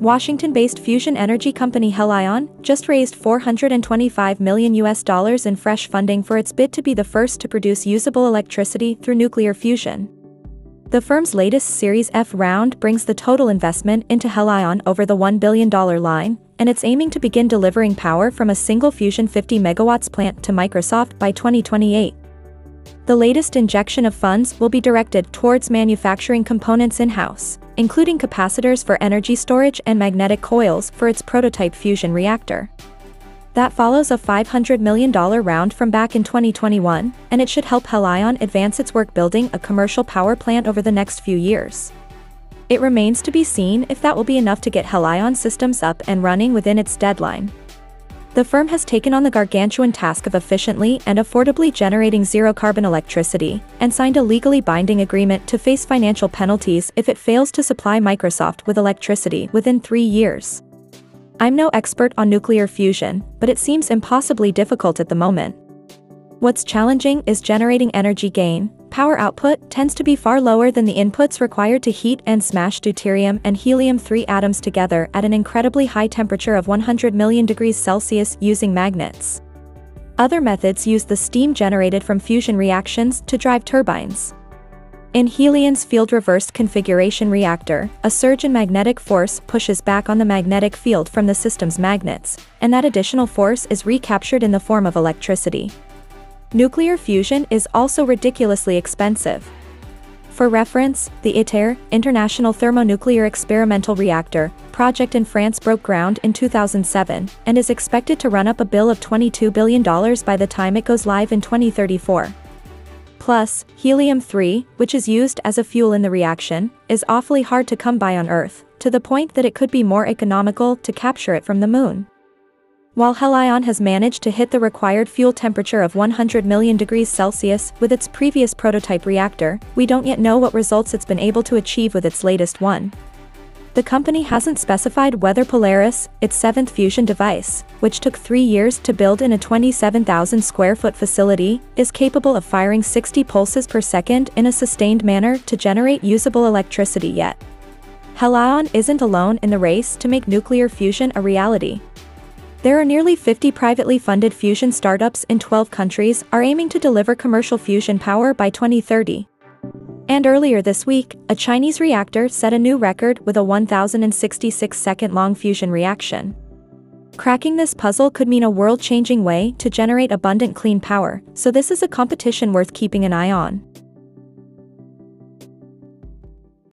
Washington-based fusion energy company Helion just raised 425 million US dollars in fresh funding for its bid to be the first to produce usable electricity through nuclear fusion. The firm's latest Series F round brings the total investment into Helion over the $1 billion line, and it's aiming to begin delivering power from a single fusion 50 megawatts plant to Microsoft by 2028. The latest injection of funds will be directed towards manufacturing components in-house, including capacitors for energy storage and magnetic coils for its prototype fusion reactor. That follows a $500 million round from back in 2021, and it should help Helion advance its work building a commercial power plant over the next few years. It remains to be seen if that will be enough to get Helion systems up and running within its deadline. The firm has taken on the gargantuan task of efficiently and affordably generating zero-carbon electricity, and signed a legally binding agreement to face financial penalties if it fails to supply Microsoft with electricity within three years. I'm no expert on nuclear fusion, but it seems impossibly difficult at the moment. What's challenging is generating energy gain, power output tends to be far lower than the inputs required to heat and smash deuterium and helium-3 atoms together at an incredibly high temperature of 100 million degrees Celsius using magnets. Other methods use the steam generated from fusion reactions to drive turbines. In Helion's field-reversed configuration reactor, a surge in magnetic force pushes back on the magnetic field from the system's magnets, and that additional force is recaptured in the form of electricity. Nuclear fusion is also ridiculously expensive. For reference, the ITER, International Thermonuclear Experimental Reactor, project in France broke ground in 2007 and is expected to run up a bill of $22 billion by the time it goes live in 2034. Plus, helium-3, which is used as a fuel in the reaction, is awfully hard to come by on Earth, to the point that it could be more economical to capture it from the moon. While Helion has managed to hit the required fuel temperature of 100 million degrees Celsius with its previous prototype reactor, we don't yet know what results it's been able to achieve with its latest one. The company hasn't specified whether Polaris, its seventh fusion device, which took three years to build in a 27,000 square foot facility, is capable of firing 60 pulses per second in a sustained manner to generate usable electricity yet. Helion isn't alone in the race to make nuclear fusion a reality. There are nearly 50 privately funded fusion startups in 12 countries are aiming to deliver commercial fusion power by 2030. And earlier this week, a Chinese reactor set a new record with a 1066 second long fusion reaction. Cracking this puzzle could mean a world-changing way to generate abundant clean power, so this is a competition worth keeping an eye on.